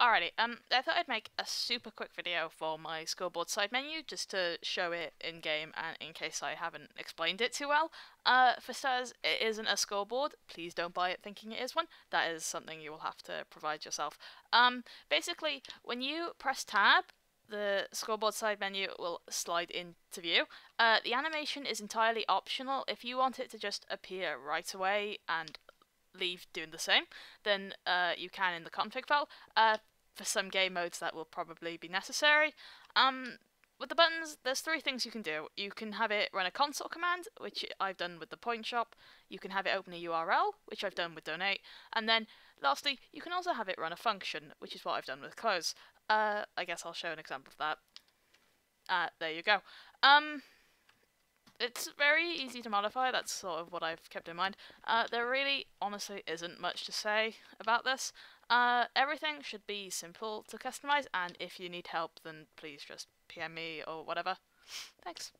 Alrighty, um, I thought I'd make a super quick video for my scoreboard side menu just to show it in game and in case I haven't explained it too well. Uh, for starters, it isn't a scoreboard. Please don't buy it thinking it is one. That is something you will have to provide yourself. Um, basically, when you press tab, the scoreboard side menu will slide into view. Uh, the animation is entirely optional. If you want it to just appear right away and leave doing the same, then uh, you can in the config file. Uh, for some game modes that will probably be necessary. Um, with the buttons, there's three things you can do. You can have it run a console command, which I've done with the point shop. You can have it open a URL, which I've done with donate. And then, lastly, you can also have it run a function, which is what I've done with close. Uh, I guess I'll show an example of that. Uh, there you go. Um, it's very easy to modify, that's sort of what I've kept in mind. Uh, there really, honestly, isn't much to say about this. Uh, everything should be simple to customize, and if you need help, then please just PM me or whatever. Thanks.